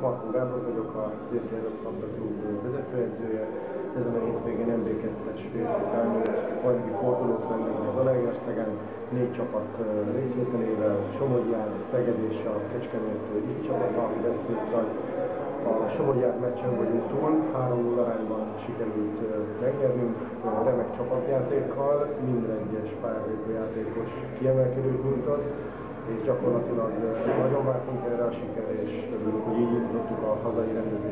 Markó Gábor vagyok, a Székely Labda Klub vezetőedzője. Ezen a hétvégén MB2-es férfi felnőtt bajnoki fordulót rendeznek Zalaegerszegen. Négy csapat részvételével, Somoglyán, Szeged és a Kecskemét így csapata vesz részt A Somogyát meccsen vagyunk túl, 3-0 arányban sikerült megnyernünk, remek csapatjátékkal, minden egyes pályájátékos kiemelkedőt nyújtott, és gyakorlatilag nagyon vártunk erre a sikerre, és